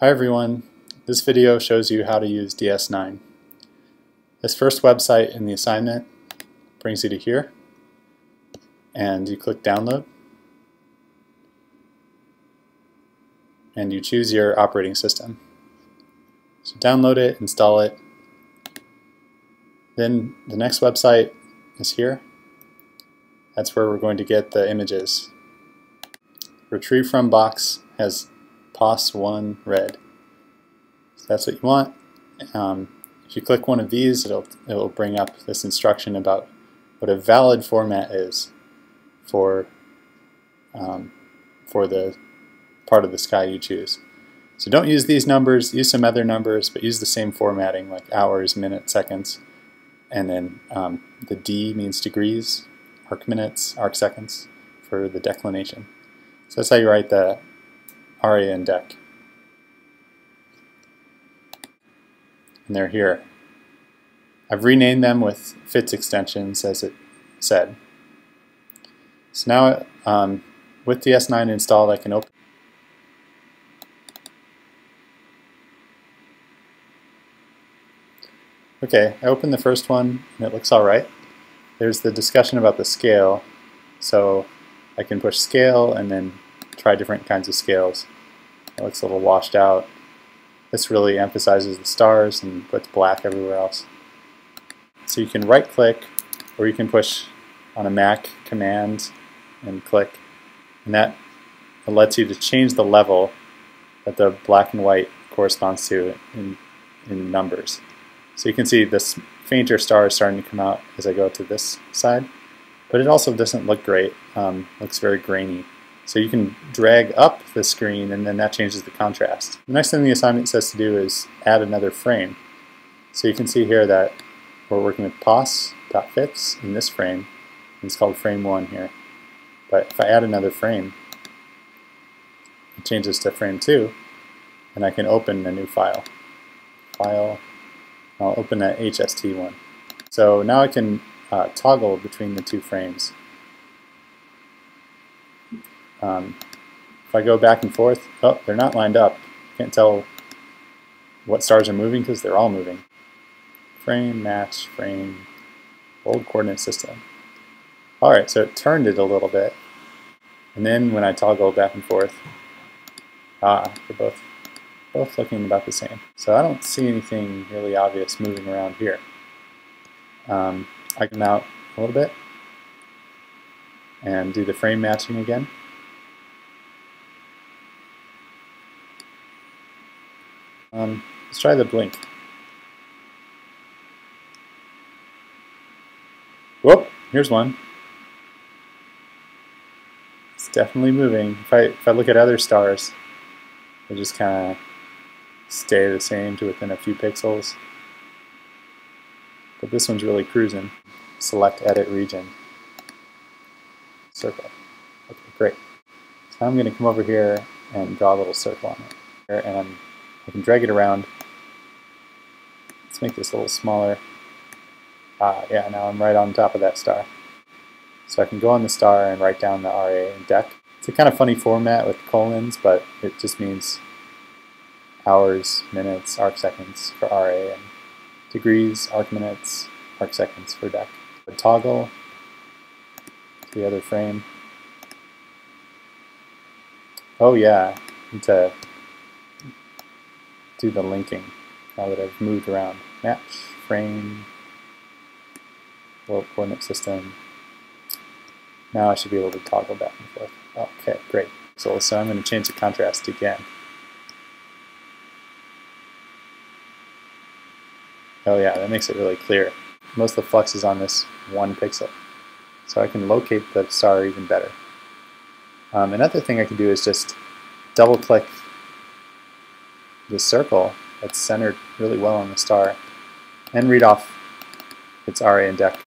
Hi everyone, this video shows you how to use DS9. This first website in the assignment brings you to here and you click download and you choose your operating system. So download it, install it. Then the next website is here. That's where we're going to get the images. Retrieve from box has POS1 red. So that's what you want. Um, if you click one of these, it'll, it'll bring up this instruction about what a valid format is for, um, for the part of the sky you choose. So don't use these numbers, use some other numbers, but use the same formatting like hours, minutes, seconds. And then um, the D means degrees, arc minutes, arc seconds for the declination. So that's how you write the RA and dec. And they're here. I've renamed them with FITS extensions as it said. So now um, with DS9 installed I can open Okay, I opened the first one and it looks alright. There's the discussion about the scale, so I can push scale and then try different kinds of scales. It looks a little washed out. This really emphasizes the stars and puts black everywhere else. So you can right click or you can push on a Mac command and click and that lets you to change the level that the black and white corresponds to in, in numbers. So you can see this fainter star is starting to come out as I go to this side, but it also doesn't look great. Um, looks very grainy. So you can drag up the screen and then that changes the contrast. The next thing the assignment says to do is add another frame. So you can see here that we're working with pos.fits in this frame. It's called frame 1 here. But if I add another frame, it changes to frame 2, and I can open a new file. File, I'll open that HST one. So now I can uh, toggle between the two frames. Um, if I go back and forth, oh, they're not lined up. Can't tell what stars are moving because they're all moving. Frame, match, frame, world coordinate system. Alright, so it turned it a little bit. And then when I toggle back and forth, ah, they're both, both looking about the same. So I don't see anything really obvious moving around here. Um, I can mount a little bit and do the frame matching again. Um, let's try the blink. Whoop, here's one. It's definitely moving. If I, if I look at other stars, they just kind of stay the same to within a few pixels. But this one's really cruising. Select Edit Region. Circle. Okay, great. So I'm going to come over here and draw a little circle on it. And I'm I can drag it around. Let's make this a little smaller. Ah, yeah, now I'm right on top of that star. So I can go on the star and write down the RA and dec. It's a kind of funny format with colons, but it just means hours, minutes, arc seconds for RA, and degrees, arc minutes, arc seconds for dec. Toggle to the other frame. Oh yeah, to do the linking now that I've moved around. Match, frame, world coordinate system. Now I should be able to toggle back and forth. Okay, great. So, so I'm going to change the contrast again. Oh yeah, that makes it really clear. Most of the flux is on this one pixel. So I can locate the star even better. Um, another thing I can do is just double click the circle that's centered really well on the star and read off its RA and dec